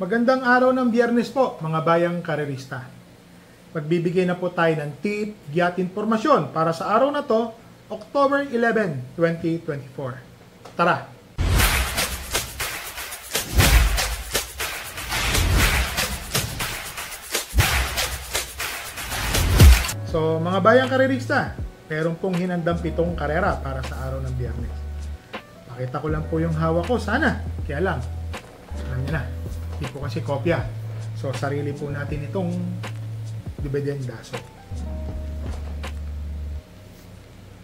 Magandang araw ng biyernes po, mga bayang karerista. Magbibigay na po tayo ng tip, giat informasyon para sa araw na to, October 11, 2024. Tara! So, mga bayang karerista, meron pong hinandang pitong karera para sa araw ng biyernes. Pakita ko lang po yung hawak ko, sana. Kaya lang, hindi po kasi kopya. So, sarili po natin itong dividendaso.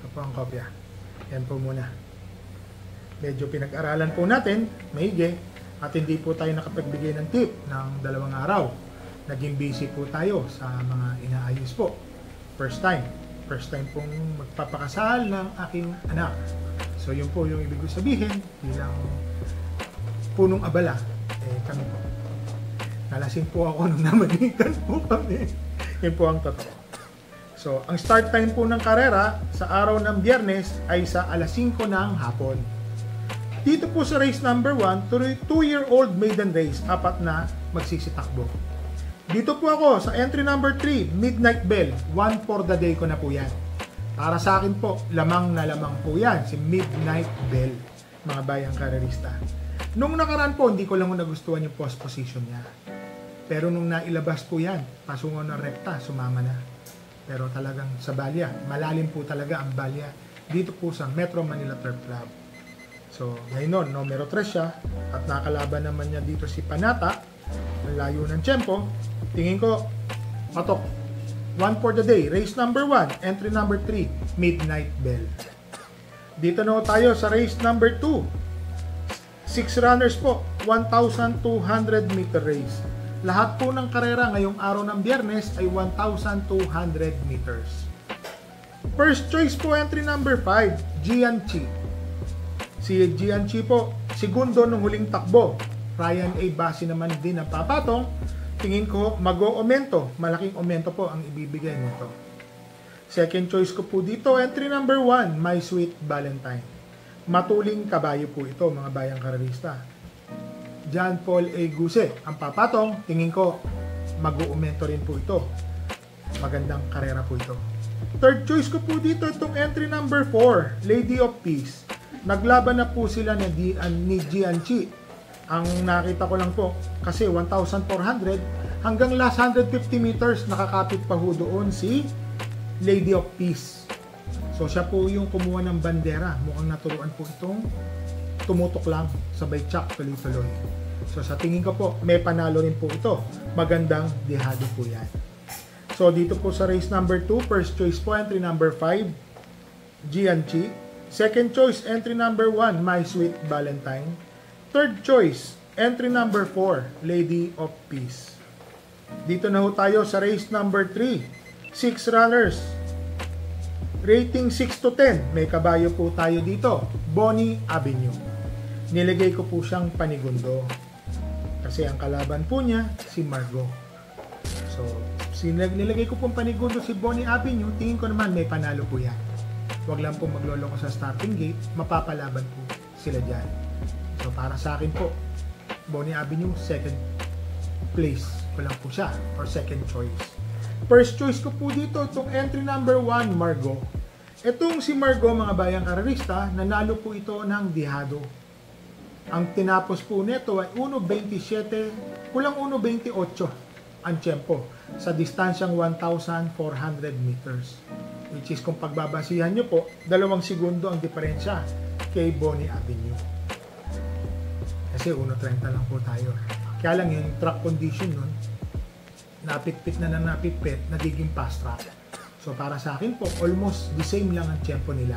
Ito po ang kopya. Yan po muna. Medyo pinag-aralan po natin, maigi, at hindi po tayo nakapagbigay ng tip ng dalawang araw. Naging busy po tayo sa mga inaayos po. First time. First time pong magpapakasal ng aking anak. So, yun po yung ibig ko sabihin bilang punong abala eh, kami po. Nalasing po ako nung namanikan po kami. Yun po ang totoo. So, ang start time po ng karera sa araw ng biyernes ay sa alas 5 ng hapon. Dito po sa race number 1, 2-year-old maiden race, apat na magsisitakbo. Dito po ako sa entry number 3, Midnight Bell, one for the day ko na po yan. Para sa akin po, lamang na lamang po yan, si Midnight Bell, mga bayang karerista. Nung nakaraan po, hindi ko lang nagustuhan yung post position niya. Pero nung nailabas po yan, pasungo ng rekta, sumama na. Pero talagang sa balya, malalim po talaga ang balya dito po sa Metro Manila Turf Club. So, ngayon, numero 3 siya at nakalaban naman niya dito si Panata, ang layo ng tempo. Tingin ko, patok. One for the day, race number 1, entry number 3, Midnight Bell. Dito na tayo sa race number 2. 6 runners po, 1,200 meter race. Lahat po ng karera ngayong araw ng biyernes ay 1,200 meters. First choice po entry number 5, Gianchi. Si Gianchi po, segundo nung huling takbo. Ryan A. Basi naman din ang papatong. Tingin ko, mag-o-aumento. Malaking aumento po ang ibibigay nito. Second choice ko po dito, entry number 1, My Sweet Valentine. Matuling kabayo po ito, mga bayang karalista. John Paul A. Guse, ang papatong, tingin ko, mag-uumento rin po ito. Magandang karera po ito. Third choice ko po dito, itong entry number 4, Lady of Peace. Naglaban na po sila ni, Di, uh, ni Gianchi. Ang nakita ko lang po, kasi 1,400 hanggang last 150 meters, nakakapit pa ho doon si Lady of Peace. So siya po yung kumuha ng bandera. Mukhang naturuan po itong tumutok lang sabay tsak tuloy-tuloy. So sa tingin ko po, may panalo rin po ito. Magandang dehado po yan. So dito po sa race number 2, first choice po entry number 5, Gianchi. Second choice entry number 1, My Sweet Valentine. Third choice, entry number 4, Lady of Peace. Dito na ho tayo sa race number 3, 6 runners. Rating 6 to 10, may kabayo po tayo dito, Bonnie Avenue. Nilagay ko po siyang panigundo. Kasi ang kalaban po niya, si Margot. So, nilagay ko pong panigundo si Bonnie Avenue, tingin ko naman may panalo po yan. Huwag lang po magloloko sa starting gate, mapapalaban po sila dyan. So, para sa akin po, Bonnie Avenue, second place ko lang po siya, or second choice. First choice ko po dito, itong entry number 1, Margot. Itong si Margot, mga bayang kararista, nanalo po ito ng dihado. Ang tinapos po nito ay 1.27, kulang 1.28 ang tempo sa distansyang 1,400 meters. Which is kung pagbabasihan nyo po, dalawang segundo ang diferensya kay Bonnie Avenue. Kasi 1.30 lang po tayo. Kaya lang yung track condition nun, napitpit na na napitpit, nagiging fast track. So para sa akin po, almost the same lang ang tempo nila.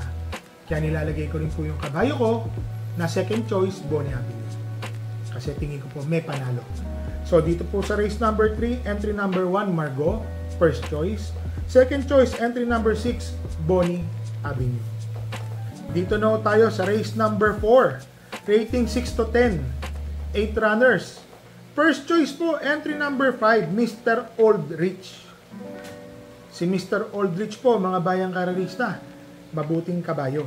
Kaya nilalagay ko rin po yung kabayo ko na second choice, Bonnie Avenue. Kasi tingin ko po may panalo. So dito po sa race number 3, entry number 1, Margot, first choice. Second choice, entry number 6, Bonnie Avenue. Dito na tayo sa race number 4, rating 6 to 10, 8 runners. First choice po, entry number 5, Mr. Oldrich. Si Mr. Oldrich po, mga bayang karalista, mabuting kabayo.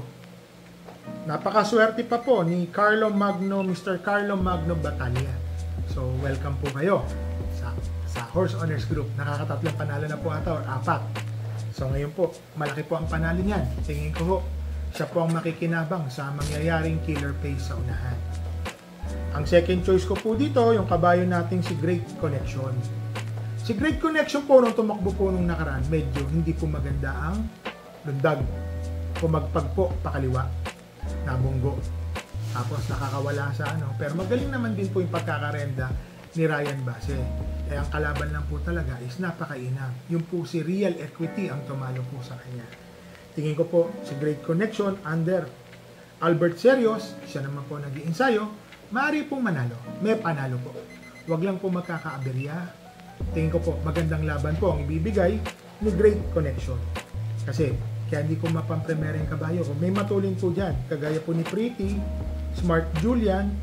Napakaswerte pa po ni Carlo Magno, Mr. Carlo Magno Battaglia. So, welcome po kayo sa, sa Horse Owners Group. Nakakatatlong panalo na po ata or apat. So, ngayon po, malaki po ang panalo niyan. Tingin ko po, siya po ang makikinabang sa mangyayaring killer pace sa unahan. Ang second choice ko po dito, yung kabayo nating si Great Connection. Si Great Connection po nung tumakbo po nung nakaraan, medyo hindi po maganda ang lundag. Pumagpag po pakaliwa, nabunggo. Tapos nakakawala sa ano. Pero magaling naman din po yung pagkakarenda ni Ryan Base. Eh ang kalaban lang po talaga is napakainam. Yung po si Real Equity ang tumalo po sa kanya. Tingin ko po si Great Connection under Albert Serios, siya naman po nag ensayo maaari pong manalo. May panalo po. Huwag lang po magkakaaberya. Tingin ko po, magandang laban po ang ibibigay ni Great Connection. Kasi, kaya hindi ko mapampremera yung kabayo ko. May matulin po dyan. Kagaya po ni Pretty, Smart Julian,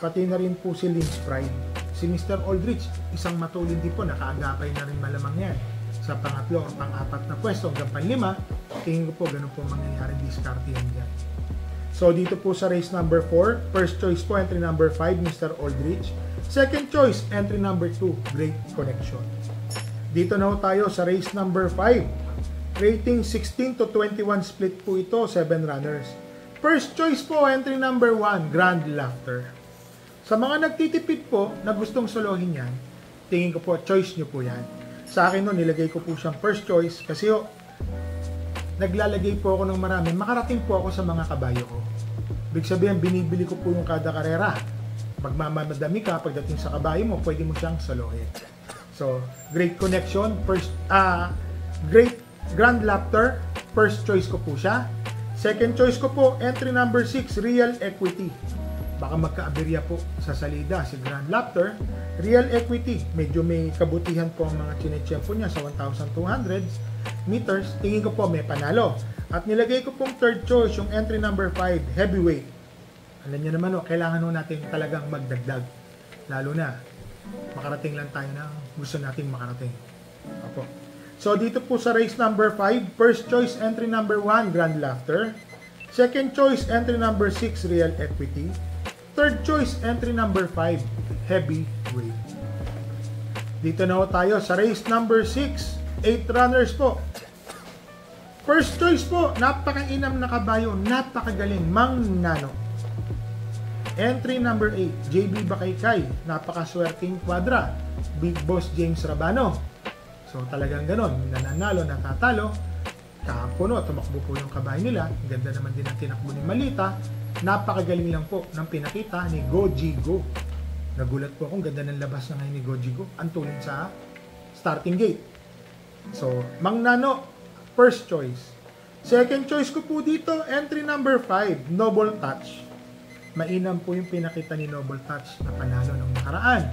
pati na rin po si Lynch Pride. Si Mr. Aldrich, isang matulin din po, nakaagapay na rin malamang yan. Sa pangatlo o pang-apat na pwesto hanggang panlima, tingin ko po ganun po mangyayari diskarte yan dyan. So dito po sa race number 4, first choice po entry number 5, Mr. Aldrich. Second choice, entry number 2, Great Connection. Dito na tayo sa race number 5. Rating 16 to 21 split po ito, 7 runners. First choice po, entry number 1, Grand Laughter. Sa mga nagtitipid po na gustong solohin yan, tingin ko po, choice nyo po yan. Sa akin no, nilagay ko po siyang first choice kasi ho, naglalagay po ako ng marami, makarating po ako sa mga kabayo ko. Big sabihin, binibili ko po yung kada karera. Magmamadami ka, pagdating sa kabayo mo, pwede mo siyang solohin. So, great connection, first, ah, uh, great Grand Laughter, first choice ko po siya. Second choice ko po, entry number 6, Real Equity. Baka magkaaberya po sa salida si Grand Laughter. Real Equity, medyo may kabutihan po ang mga chinechempo niya sa 1,200 meters. Tingin ko po may panalo. At nilagay ko pong third choice, yung entry number 5, Heavyweight. Alam niyo naman o, kailangan ho natin talagang magdagdag. Lalo na, makarating lang tayo ng gusto nating makarating. Opo. So dito po sa race number 5, first choice entry number 1, Grand Laughter. Second choice entry number 6, Real Equity. Third choice entry number 5, Heavy Weight. Dito na tayo sa race number 6, 8 runners po. First choice po, napakainam na kabayo, napakagaling, Mang Nano. Entry number 8, JB Bakaykay, napakaswerting kwadra, Big Boss James Rabano. So talagang ganon, nananalo, natatalo. Kahapon no, tumakbo po yung kabahay nila. Ganda naman din ang tinakbo ni Malita. Napakagaling lang po ng pinakita ni Goji Go. Nagulat po akong ganda ng labas na ngayon ni Goji Go. Ang sa starting gate. So, Mang Nano, first choice. Second choice ko po dito, entry number 5, Noble Touch. Mainam po yung pinakita ni Noble Touch na panalo ng nakaraan.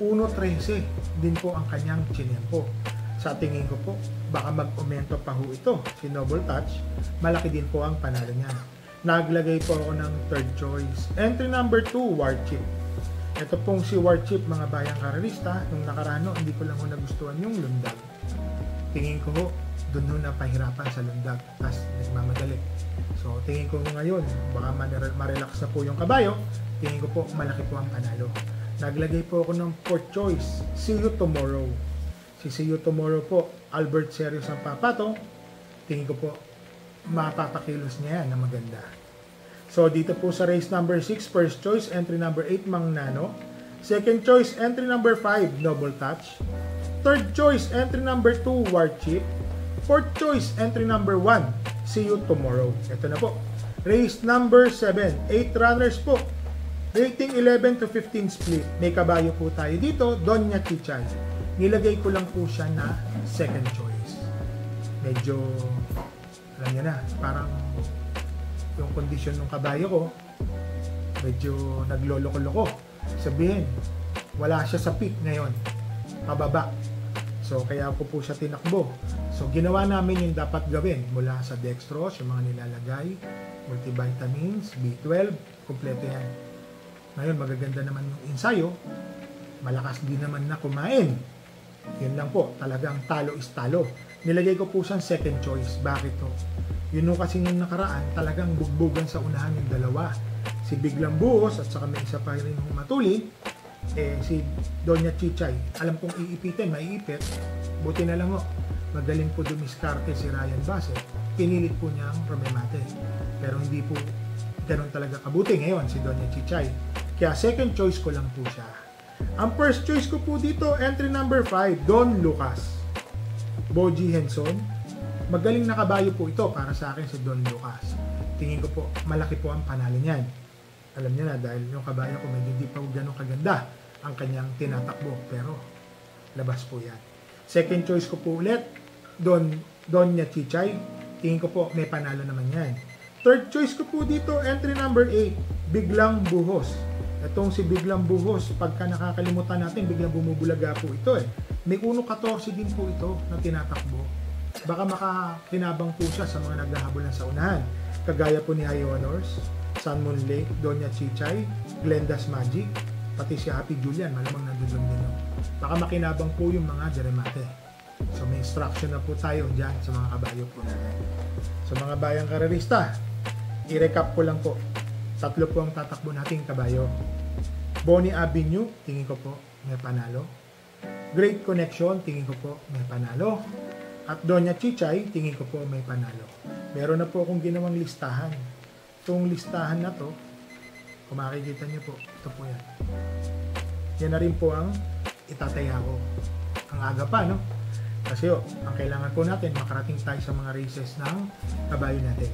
1.13 din po ang kanyang chinempo. Sa tingin ko po, baka mag-aumento pa ho ito, si Noble Touch, malaki din po ang panalo niya. Naglagay po ako ng third choice. Entry number 2, War Chip. Ito pong si War Chip, mga bayang karerista, nung nakarano, hindi ko lang ho nagustuhan yung lundag. Tingin ko ho, doon ho napahirapan sa lundag, tapos nagmamadali. So, tingin ko ngayon, baka ma-relax na po yung kabayo, tingin ko po, malaki po ang panalo. Naglagay po ako ng fourth choice, See You Tomorrow. Si See You Tomorrow po, Albert Serios ang papato. Tingin ko po, mapapakilos niya yan na maganda. So, dito po sa race number 6, first choice, entry number 8, Mang Nano. Second choice, entry number 5, Noble Touch. Third choice, entry number 2, War Chip. Fourth choice, entry number 1, See You Tomorrow. Ito na po. Race number 7, 8 runners po. Rating 11 to 15 split. May kabayo po tayo dito, Donya Chichay. Nilagay ko lang po siya na second choice. Medyo, alam niya na, parang yung kondisyon ng kabayo ko, medyo nagloloko-loko. Sabihin, wala siya sa peak ngayon. Pababa. So, kaya ko po siya tinakbo. So, ginawa namin yung dapat gawin mula sa dextrose, yung mga nilalagay, multivitamins, B12, kompleto yan ngayon, magaganda naman yung ensayo. Malakas din naman na kumain. Yun lang po, talagang talo is talo. Nilagay ko po siyang second choice. Bakit to? Yun nung kasi yung nakaraan, talagang bugbugan sa unahan yung dalawa. Si Biglang Buhos at saka may isa pa rin yung matuli. eh si Doña Chichay, alam kong iipitin, maiipit, buti na lang ho, magaling po dumiskarte si Ryan Bassett, pinilit po niya ang Romemate. Pero hindi po ganun talaga kabuti ngayon si Doña Chichay. Kaya second choice ko lang po siya. Ang first choice ko po dito, entry number 5, Don Lucas. Boji Henson. Magaling na kabayo po ito para sa akin si Don Lucas. Tingin ko po, malaki po ang panalo niyan. Alam niyo na, dahil yung kabayo ko medyo hindi pa ganun kaganda ang kanyang tinatakbo. Pero, labas po yan. Second choice ko po ulit, Don, Donya Chichay. Tingin ko po, may panalo naman yan. Third choice ko po dito, entry number 8, Biglang Buhos. Itong si Biglang Buhos, pagka nakakalimutan natin, biglang bumubulaga po ito eh. May 1.14 din po ito na tinatakbo. Baka makakinabang po siya sa mga naghahabol sa unahan. Kagaya po ni Honors, Sun Moon Lake, Doña Chichay, Glenda's Magic, pati si Happy Julian, malamang nandun din. Baka makinabang po yung mga Jeremate. So may instruction na po tayo dyan sa mga kabayo po natin. So mga bayang karerista, i-recap ko lang po. Tatlo po ang tatakbo nating kabayo. Bonnie Avenue, tingin ko po, may panalo. Great Connection, tingin ko po, may panalo. At Doña Chichay, tingin ko po, may panalo. Meron na po akong ginawang listahan. Itong listahan na to, kung makikita niyo po, ito po yan. Yan na rin po ang itataya ko. Ang aga pa, no? Kasi oh, ang kailangan po natin, makarating tayo sa mga races ng kabayo natin.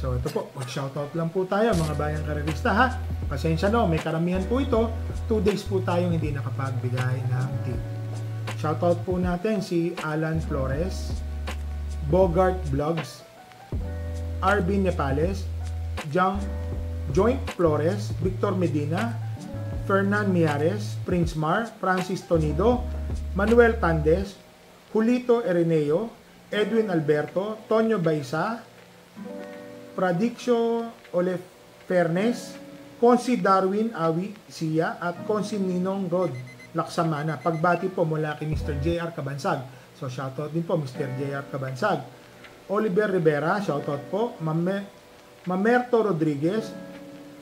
So ito po, mag-shoutout lang po tayo mga bayang karerista ha. Pasensya no, may karamihan po ito. 2 days po tayong hindi nakapagbigay ng tip. Shoutout po natin si Alan Flores, Bogart Vlogs, Arvin Nepales, Jang, Joint Flores, Victor Medina, Fernan Miares, Prince Mar, Francis Tonido, Manuel Tandes, Julito Ereneo, Edwin Alberto, Tonyo Baisa, Pradiccio Olefernes, Consi Darwin Awi Sia at Consi Ninong Rod Laksamana. Pagbati po mula kay Mr. JR Kabansag. So shoutout din po Mr. JR Kabansag. Oliver Rivera, shoutout po. Mame, Mamerto Rodriguez,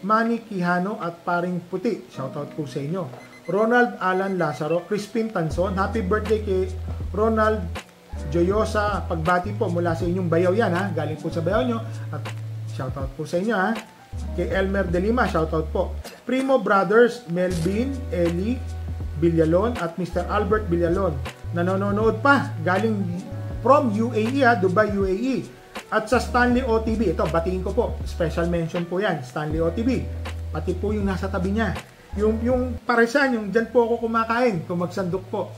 Manny Quijano at Paring Puti. Shoutout po sa inyo. Ronald Alan Lazaro, Crispin Tanson. Happy birthday kay Ronald Joyosa. Pagbati po mula sa inyong bayaw yan ha. Galing po sa bayaw nyo. At shoutout po sa inyo ha. Kay Elmer De Lima, shoutout po. Primo Brothers, Melvin, Eli, Villalon at Mr. Albert Villalon. Nanonood pa. Galing from UAE ha, Dubai UAE. At sa Stanley OTV, ito, batiin ko po. Special mention po yan, Stanley OTV. Pati po yung nasa tabi niya. Yung, yung paresan, yung dyan po ako kumakain, kung po.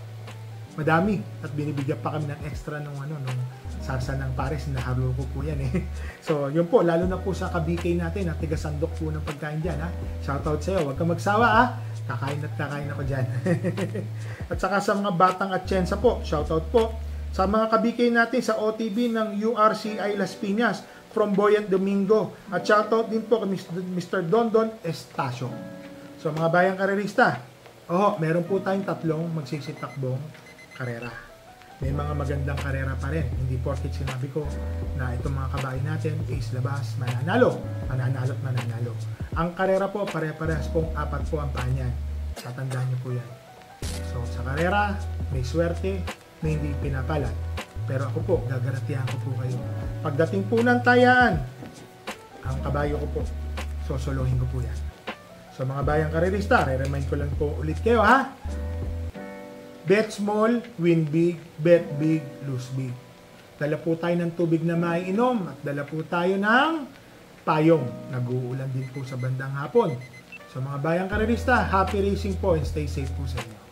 Madami. At binibigyan pa kami ng extra nung ano, nung sarsa ng pares, naharo ko po yan eh. So, yun po, lalo na po sa kabikay natin, at tiga sandok po ng pagkain dyan ha. Shoutout sa iyo, huwag ka magsawa ha. Kakain at kakain ako dyan. at saka sa mga batang at tsensa po, shoutout po sa mga kabikay natin sa OTB ng URCI Las Piñas from Boyant Domingo. At shoutout din po kay Mr. Dondon Estacio. So mga bayang karerista, oh, meron po tayong tatlong magsisitakbong karera. May mga magandang karera pa rin. Hindi porket sinabi ko na itong mga kabayo natin is labas, mananalo, mananalo at mananalo. Ang karera po, pare-parehas pong apat po ang panyan. Tatandaan niyo po yan. So sa karera, may swerte, na hindi pinapalat. Pero ako po, gagaratihan ko po kayo. Pagdating po ng tayaan, ang kabayo ko po, sosolohin ko po yan. So mga bayang karerista, re-remind ko lang po ulit kayo ha. Bet small, win big, bet big, lose big. Dala po tayo ng tubig na maiinom at dala po tayo ng payong. Nag-uulan din po sa bandang hapon. So mga bayang karerista, happy racing po and stay safe po sa inyo.